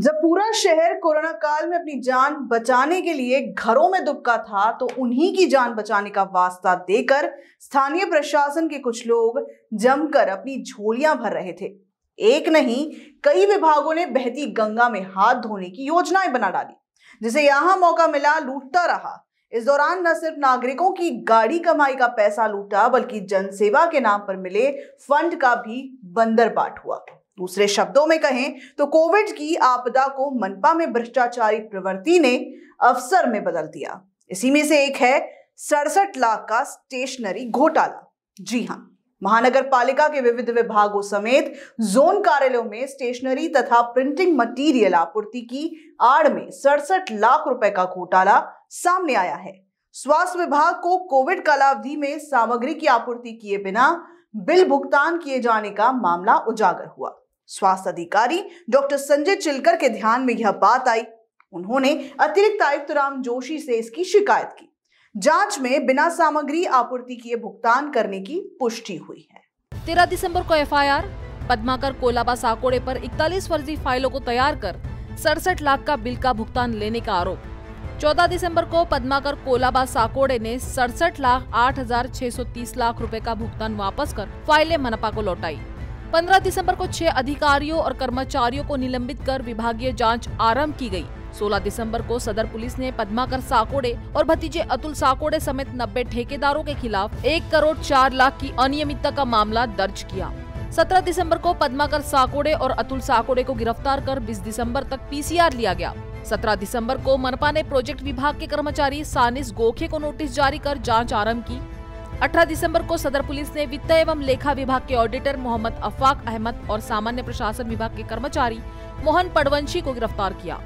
जब पूरा शहर कोरोना काल में अपनी जान बचाने के लिए घरों में दुबका था तो उन्हीं की जान बचाने का वास्ता देकर स्थानीय प्रशासन के कुछ लोग जमकर अपनी झोलियाँ भर रहे थे। एक नहीं, कई विभागों ने बहती गंगा में हाथ धोने की योजनाएँ बना डाली, जिसे यहाँ मौका मिला लूटता रहा। इस दौरान न सिर्फ़ नागरिकों की गाड़ी कमाई का पैसा लूटा, बल्कि जनसेवा के नाम पर मिले फंड का भी बंदर बाट हुआ। दूसरे शब्दों में कहें तो कोविड की आपदा को मनपा में भ्रष्टाचारी प्रवृत्ति ने अवसर में बदल दिया। इसी में से एक है सड़सठ लाख का स्टेशनरी घोटाला। जी हाँ महानगर पालिका के विविध विभागों समेत जोन कार्यालयों में स्टेशनरी तथा प्रिंटिंग मटेरियल आपूर्ति की आड़ में सड़सठ लाख रुपए का घोटाला सामने आया है। स्वास्थ्य विभाग को कोविड कालावधि में सामग्री की आपूर्ति किए बिना बिल भुगतान किए जाने का मामला उजागर हुआ। स्वास्थ्य अधिकारी डॉक्टर संजय चिलकर के ध्यान में यह बात आई। उन्होंने अतिरिक्त आयुक्त राम जोशी से इसकी शिकायत की। जाँच में बिना सामग्री आपूर्ति किए भुगतान करने की पुष्टि हुई है। तेरह दिसंबर को एफआईआर, पद्माकर कोलाबा साकोड़े पर इकतालीस फर्जी फाइलों को तैयार कर सड़सठ लाख का बिल का भुगतान लेने का आरोप। 14 दिसंबर को पद्माकर कोलाबा साकोड़े ने सड़सठ लाख आठ हज़ार छह सौ तीस लाख रुपए का भुगतान वापस कर फाइलें मनपा को लौटाई। 15 दिसंबर को छह अधिकारियों और कर्मचारियों को निलंबित कर विभागीय जाँच आरंभ की गई। 16 दिसंबर को सदर पुलिस ने पद्माकर साकोड़े और भतीजे अतुल साकोड़े समेत 90 ठेकेदारों के खिलाफ एक करोड़ चार लाख की अनियमितता का मामला दर्ज किया। 17 दिसंबर को पद्माकर साकोड़े और अतुल साकोड़े को गिरफ़्तार कर 20 दिसंबर तक पीसीआर लिया गया। 17 दिसंबर को मनपा ने प्रोजेक्ट विभाग के कर्मचारी सानिस गोखे को नोटिस जारी कर जाँच आरंभ की। 18 दिसंबर को सदर पुलिस ने वित्त एवं लेखा विभाग के ऑडिटर मोहम्मद अफाक अहमद और सामान्य प्रशासन विभाग के कर्मचारी मोहन पडवंशी को गिरफ़्तार किया।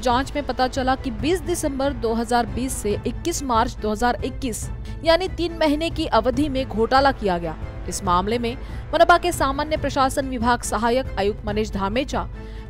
जाँच में पता चला कि 20 दिसंबर 2020 से 21 मार्च 2021 यानी तीन महीने की अवधि में घोटाला किया गया। इस मामले में मनपा के सामान्य प्रशासन विभाग सहायक आयुक्त मनीष धामेचा,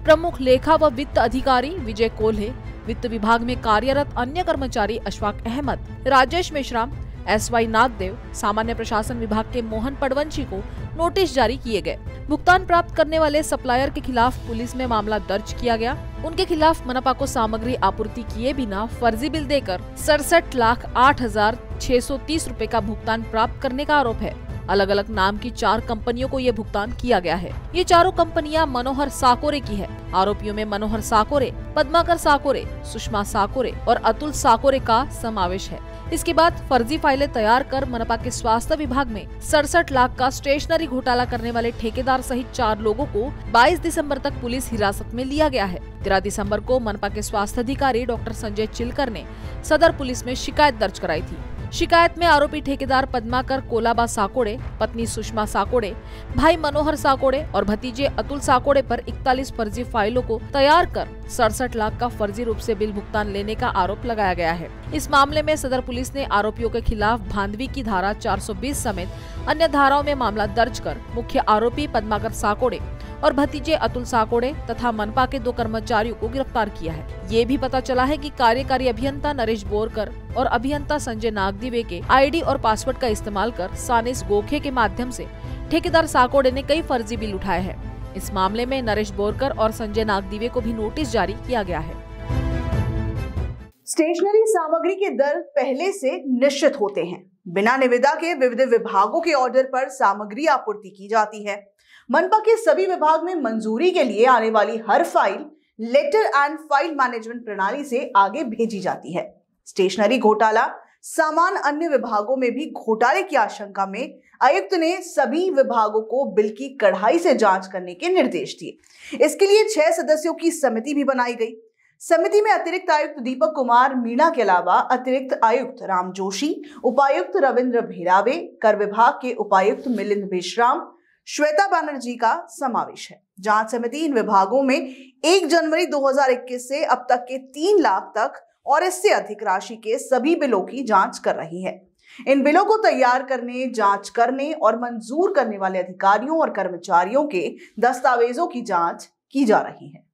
प्रमुख लेखा व वित्त अधिकारी विजय कोल्हे वित्त विभाग में कार्यरत अन्य कर्मचारी अशफाक अहमद, राजेश मिश्रा, एस वाई नागदेव, सामान्य प्रशासन विभाग के मोहन पडवंशी को नोटिस जारी किए गए। भुगतान प्राप्त करने वाले सप्लायर के खिलाफ पुलिस में मामला दर्ज किया गया। उनके खिलाफ मनपा को सामग्री आपूर्ति किए बिना फर्जी बिल देकर सड़सठ लाख आठ हज़ार छह सौ तीस रूपए का भुगतान प्राप्त करने का आरोप है। अलग अलग नाम की चार कंपनियों को ये भुगतान किया गया है। ये चारों कंपनियाँ मनोहर साकोरे की है। आरोपियों में मनोहर साकोरे, पद्माकर साकोरे, सुषमा साकोरे और अतुल साकोरे का समावेश है। इसके बाद फर्जी फाइलें तैयार कर मनपा के स्वास्थ्य विभाग में सड़सठ लाख का स्टेशनरी घोटाला करने वाले ठेकेदार सहित चार लोगों को 22 दिसंबर तक पुलिस हिरासत में लिया गया है। तेरह दिसंबर को मनपा के स्वास्थ्य अधिकारी डॉक्टर संजय चिलकर ने सदर पुलिस में शिकायत दर्ज कराई थी। शिकायत में आरोपी ठेकेदार पद्माकर कोलाबा साकोड़े, पत्नी सुषमा साकोड़े, भाई मनोहर साकोड़े और भतीजे अतुल साकोड़े पर 41 फर्जी फाइलों को तैयार कर सड़सठ लाख का फर्जी रूप से बिल भुगतान लेने का आरोप लगाया गया है। इस मामले में सदर पुलिस ने आरोपियों के खिलाफ भांडवी की धारा 420 समेत अन्य धाराओं में मामला दर्ज कर मुख्य आरोपी पद्माकर साकोड़े और भतीजे अतुल साकोड़े तथा मनपा के दो कर्मचारियों को गिरफ़्तार किया है। ये भी पता चला है कि कार्यकारी अभियंता नरेश बोरकर और अभियंता संजय नागदीवे के आईडी और पासवर्ड का इस्तेमाल कर सानिस गोखे के माध्यम से ठेकेदार साकोड़े ने कई फर्जी बिल उठाए हैं। इस मामले में नरेश बोरकर और संजय नागदीवे को भी नोटिस जारी किया गया है। स्टेशनरी सामग्री के दर पहले से निश्चित होते हैं। बिना निविदा के विविध विभागों के ऑर्डर पर सामग्री आपूर्ति की जाती है। मनपा के सभी विभाग में मंजूरी के लिए आने वाली हर file letter and file management प्रणाली से आगे भेजी जाती है। स्टेशनरी घोटाला, सामान अन्य विभागों में भी घोटाले की आशंका में आयुक्त ने सभी विभागों को बिल की कढ़ाई से जाँच करने के निर्देश दिए। इसके लिए छह सदस्यों की समिति भी बनाई गई। समिति में अतिरिक्त आयुक्त दीपक कुमार, मीणा के अलावा अतिरिक्त आयुक्त राम जोशी, उपायुक्त रविंद्र भेरावे, कर विभाग के उपायुक्त मिलिंद बेशराम श्वेता बनर्जी का समावेश है। जाँच समिति इन विभागों में 1 जनवरी 2021 से अब तक के तीन लाख तक और इससे अधिक राशि के सभी बिलों की जाँच कर रही है। इन बिलों को तैयार करने, जाँच करने और मंजूर करने वाले अधिकारियों और कर्मचारियों के दस्तावेजों की जाँच की जा रही है।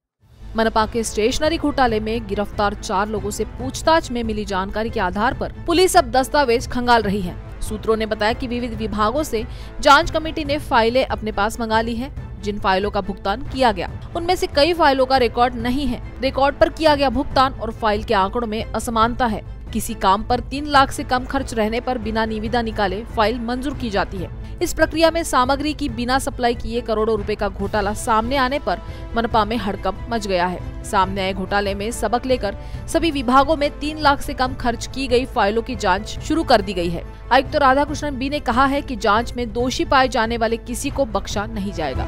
मनपा के स्टेशनरी घोटाले में गिरफ़्तार चार लोगों से पूछताछ में मिली जानकारी के आधार पर पुलिस अब दस्तावेज़ खंगाल रही है। सूत्रों ने बताया कि विविध विभागों से जाँच कमेटी ने फाइलें अपने पास मंगा ली है, जिन फाइलों का भुगतान किया गया। उनमें से कई फाइलों का रिकॉर्ड नहीं है। रिकॉर्ड पर किया गया भुगतान और फ़ाइल के आंकड़ों में असमानता है। किसी काम पर तीन लाख से कम खर्च रहने पर बिना निविदा निकाले फ़ाइल मंजूर की जाती है। इस प्रक्रिया में सामग्री की बिना सप्लाई किए करोड़ों रुपए का घोटाला सामने आने पर मनपा में हड़कंप मच गया है। सामने आए घोटाले में सबक लेकर सभी विभागों में तीन लाख से कम खर्च की गई फाइलों की जाँच शुरू कर दी गई है। आयुक्त तो राधाकृष्णन बी ने कहा है कि जाँच में दोषी पाए जाने वाले किसी को बख्शा नहीं जाएगा।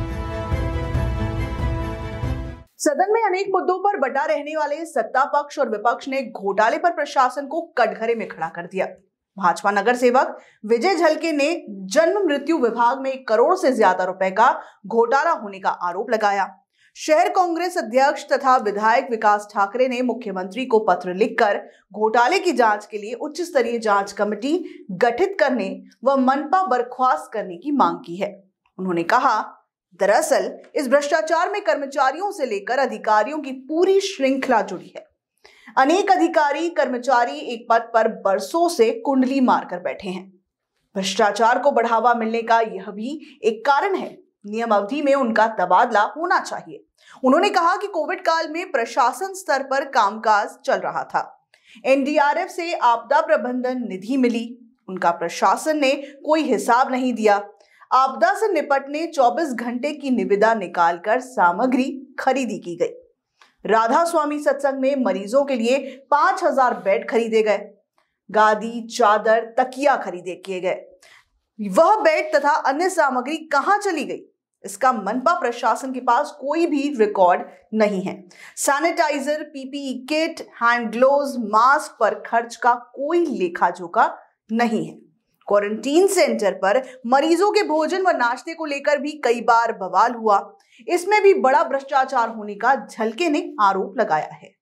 सदन में अनेक मुद्दों पर बटा रहने वाले सत्ता पक्ष और विपक्ष ने घोटाले पर प्रशासन को कटघरे में खड़ा कर दिया। भाजपा नगर सेवक विजय झलके ने जन्म मृत्यु विभाग में एक करोड़ से ज़्यादा रुपए का घोटाला होने का आरोप लगाया। शहर कांग्रेस अध्यक्ष तथा विधायक विकास ठाकरे ने मुख्यमंत्री को पत्र लिखकर घोटाले की जाँच के लिए उच्च स्तरीय जाँच कमेटी गठित करने व मनपा बर्खास्त करने की मांग की है। उन्होंने कहा, दरअसल, इस भ्रष्टाचार में कर्मचारियों से लेकर अधिकारियों की पूरी श्रृंखला जुड़ी है। अनेक अधिकारी, कर्मचारी एक पद पर बरसों से कुंडली मारकर बैठे हैं। भ्रष्टाचार को बढ़ावा मिलने का यह भी एक कारण है। नियम अवधि में उनका तबादला होना चाहिए। उन्होंने कहा कि कोविड काल में प्रशासन स्तर पर कामकाज चल रहा था। एनडीआरएफ से आपदा प्रबंधन निधि मिली। उनका प्रशासन ने कोई हिसाब नहीं दिया। आपदा से निपटने 24 घंटे की निविदा निकालकर सामग्री खरीदी की गई। राधा स्वामी सत्संग में मरीजों के लिए पाँच हज़ार बेड खरीदे गए। गादी, चादर, तकिया खरीदे किए गए। वह बेड तथा अन्य सामग्री कहाँ चली गई? इसका मनपा प्रशासन के पास कोई भी रिकॉर्ड नहीं है। Sanitiser, PPE kit, hand glove mask पर खर्च का कोई लेखा जोखा नहीं है। क्वारंटीन सेंटर पर मरीजों के भोजन व नाश्ते को लेकर भी कई बार बवाल हुआ। इसमें भी बड़ा भ्रष्टाचार होने का झलके ने आरोप लगाया है।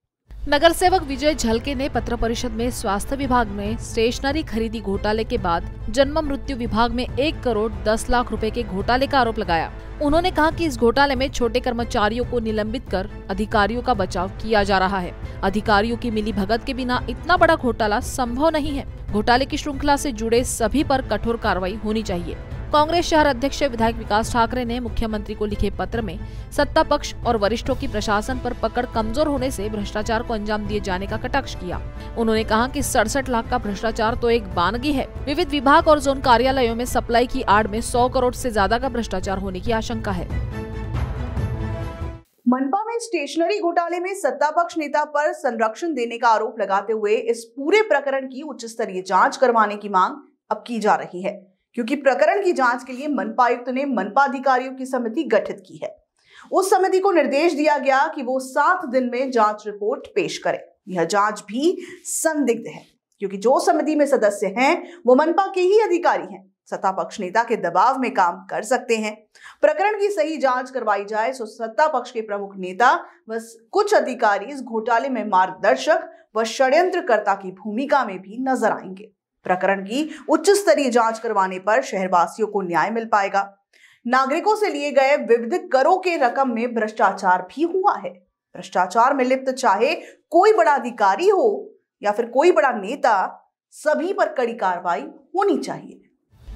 नगर सेवक विजय झलके ने पत्र परिषद में स्वास्थ्य विभाग में स्टेशनरी खरीदी घोटाले के बाद जन्म मृत्यु विभाग में एक करोड़ दस लाख रुपए के घोटाले का आरोप लगाया। उन्होंने कहा कि इस घोटाले में छोटे कर्मचारियों को निलंबित कर अधिकारियों का बचाव किया जा रहा है। अधिकारियों की मिली भगत के बिना इतना बड़ा घोटाला संभव नहीं है। घोटाले की श्रृंखला से जुड़े सभी पर कठोर कार्रवाई होनी चाहिए। कांग्रेस शहर अध्यक्ष विधायक विकास ठाकरे ने मुख्यमंत्री को लिखे पत्र में, सत्ता पक्ष और वरिष्ठों की प्रशासन पर पकड़ कमज़ोर होने से भ्रष्टाचार को अंजाम दिए जाने का कटाक्ष किया। उन्होंने कहा कि सड़सठ लाख का भ्रष्टाचार तो एक बानगी है। विविध विभाग और जोन कार्यालयों में सप्लाई की आड़ में सौ करोड़ ऐसी ज़्यादा का भ्रष्टाचार होने की आशंका है। मनपा में स्टेशनरी घोटाले में सत्ता पक्ष नेता पर संरक्षण देने का आरोप लगाते हुए इस पूरे प्रकरण की उच्च स्तरीय जाँच करवाने की मांग अब की जा रही है। क्योंकि प्रकरण की जाँच के लिए मनपा आयुक्त ने मनपा अधिकारियों की समिति गठित की है। उस समिति को निर्देश दिया गया कि वो सात दिन में जाँच रिपोर्ट पेश करे। यह जाँच भी संदिग्ध है, क्योंकि जो समिति में सदस्य हैं, वो मनपा के ही अधिकारी हैं। सत्ता पक्ष नेता के दबाव में काम कर सकते हैं। प्रकरण की सही जाँच करवाई जाए तो सत्ता पक्ष के प्रमुख नेता व कुछ अधिकारी इस घोटाले में मार्गदर्शक व षड्यंत्रकर्ता की भूमिका में भी नज़र आएँगे। प्रकरण की उच्च स्तरीय जाँच करवाने पर शहरवासियों को न्याय मिल पाएगा। नागरिकों से लिए गए विविध करों के रकम में भ्रष्टाचार भी हुआ है। भ्रष्टाचार में लिप्त चाहे कोई बड़ा अधिकारी हो या फिर कोई बड़ा नेता, सभी पर कड़ी कार्रवाई होनी चाहिए।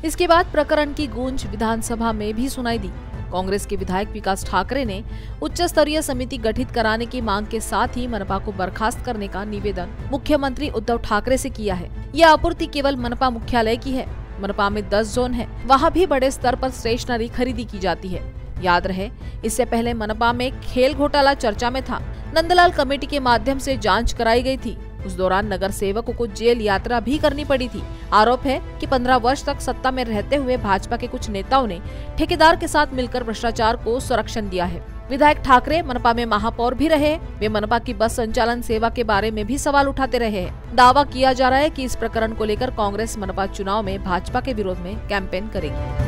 इसके बाद प्रकरण की गूंज विधानसभा में भी सुनाई दी। कांग्रेस के विधायक विकास ठाकरे ने उच्च स्तरीय समिति गठित कराने की मांग के साथ ही मनपा को बर्खास्त करने का निवेदन मुख्यमंत्री उद्धव ठाकरे से किया है। यह आपूर्ति केवल मनपा मुख्यालय की है। मनपा में 10 जोन है। वहाँ भी बड़े स्तर पर स्टेशनरी खरीदी की जाती है। याद रहे, इससे पहले मनपा में खेल घोटाला चर्चा में था। नंदलाल कमेटी के माध्यम से जाँच कराई गई थी। उस दौरान नगर सेवकों को जेल यात्रा भी करनी पड़ी थी। आरोप है कि 15 वर्ष तक सत्ता में रहते हुए भाजपा के कुछ नेताओं ने ठेकेदार के साथ मिलकर भ्रष्टाचार को संरक्षण दिया है। विधायक ठाकरे मनपा में महापौर भी रहे वे मनपा की बस संचालन सेवा के बारे में भी सवाल उठाते रहे हैं। दावा किया जा रहा है कि इस प्रकरण को लेकर कांग्रेस मनपा चुनाव में भाजपा के विरोध में कैंपेन करेगी।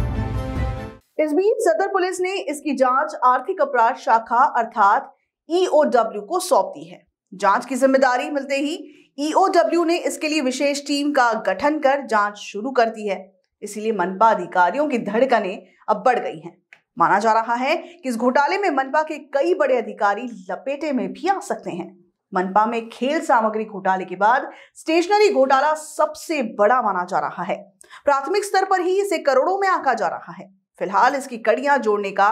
इस बीच सदर पुलिस ने इसकी जाँच आर्थिक अपराध शाखा अर्थात ईओडब्ल्यू को सौंप दी है। जाँच की ज़िम्मेदारी मिलते ही ईओडब्ल्यू ने इसके लिए विशेष टीम का गठन कर जाँच शुरू कर दी है। इसीलिए मनपा अधिकारियों की धड़कनें अब बढ़ गई हैं। माना जा रहा है कि इस घोटाले में मनपा के कई बड़े अधिकारी लपेटे में भी आ सकते हैं। मनपा में खेल सामग्री घोटाले के बाद स्टेशनरी घोटाला सबसे बड़ा माना जा रहा है। प्राथमिक स्तर पर ही इसे करोड़ों में आंका जा रहा है। फ़िलहाल इसकी कड़ियाँ जोड़ने का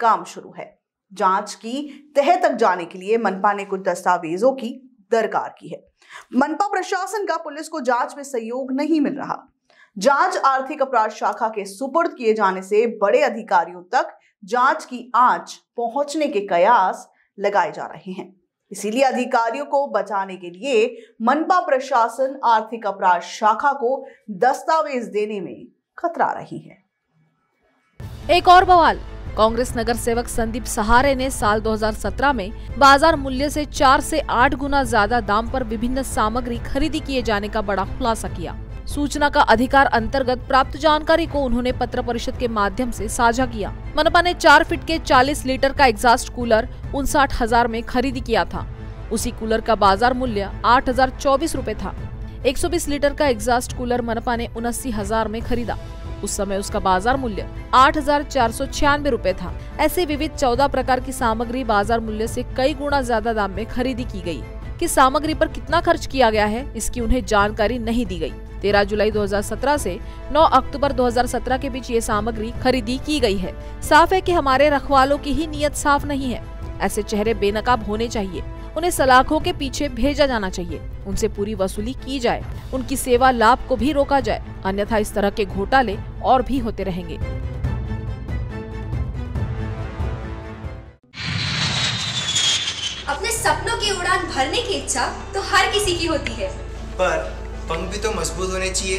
काम शुरू है। जाँच की, तह तक जाने के लिए मनपा ने कुछ दस्तावेजों की दरकार की है। मनपा प्रशासन का पुलिस को जाँच में सहयोग नहीं मिल रहा। जाँच आर्थिक अपराध शाखा के सुपुर्द किए जाने से बड़े अधिकारियों तक जाँच की आँच पहुँचने के कयास लगाए जा रहे हैं। इसीलिए अधिकारियों को बचाने के लिए मनपा प्रशासन आर्थिक अपराध शाखा को दस्तावेज़ देने में खतरा रही है। एक और बवाल। कांग्रेस नगर सेवक संदीप सहारे ने साल 2017 में बाज़ार मूल्य से चार से आठ गुना ज़्यादा दाम पर विभिन्न सामग्री खरीदी किए जाने का बड़ा खुलासा किया। सूचना का अधिकार अंतर्गत प्राप्त जानकारी को उन्होंने पत्र परिषद के माध्यम से साझा किया। मनपा ने चार फीट के 40 लीटर का एग्जॉस्ट कूलर उनसाठ हज़ार में खरीदी किया था। उसी कूलर का बाज़ार मूल्य आठ हज़ार चौबीस रूपए था। 120 लीटर का एग्जॉस्ट कूलर मनपा ने उनस्सी हज़ार में खरीदा। उस समय उसका बाज़ार मूल्य आठ हज़ार चार सौ छियानवे रूपए था। ऐसे विविध चौदह प्रकार की सामग्री बाज़ार मूल्य से कई गुना ज़्यादा दाम में खरीदी की गई। कि सामग्री पर कितना खर्च किया गया है, इसकी उन्हें जानकारी नहीं दी गई। 13 जुलाई 2017 से 9 अक्टूबर 2017 के बीच ये सामग्री खरीदी की गई है। साफ़ है कि हमारे रखवालों की ही नीयत साफ़ नहीं है। ऐसे चेहरे बेनकाब होने चाहिए। उन्हें सलाखों के पीछे भेजा जाना चाहिए। उनसे पूरी वसूली की जाए। उनकी सेवा लाभ को भी रोका जाए। अन्यथा इस तरह के घोटाले और भी होते रहेंगे। अपने सपनों की उड़ान भरने की इच्छा तो हर किसी की होती है। पर पंख भी तो मज़बूत होने चाहिए।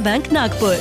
Bank, Nagpur.